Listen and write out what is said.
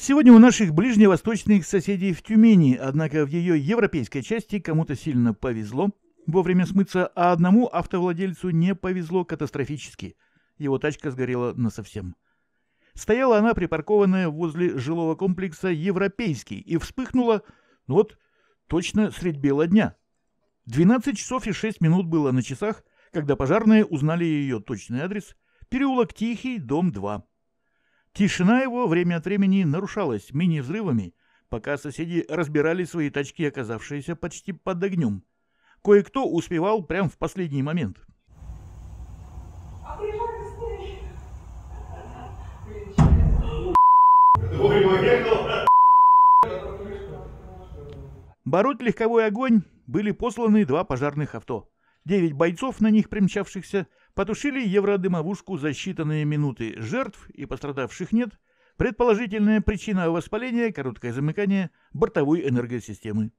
Сегодня у наших ближневосточных соседей в Тюмени, однако в ее европейской части кому-то сильно повезло вовремя смыться, а одному автовладельцу не повезло катастрофически. Его тачка сгорела насовсем. Стояла она припаркованная возле жилого комплекса «Европейский» и вспыхнула, ну вот, точно средь бела дня. 12 часов и 6 минут было на часах, когда пожарные узнали ее точный адрес – переулок Тихий, дом 2. Тишина его время от времени нарушалась мини-взрывами, пока соседи разбирали свои тачки, оказавшиеся почти под огнем. Кое-кто успевал прямо в последний момент. Бороть легковой огонь были посланы два пожарных авто. Девять бойцов, на них примчавшихся, потушили евродымовушку за считанные минуты. Жертв и пострадавших нет. Предположительная причина воспаления – короткое замыкание бортовой энергосистемы.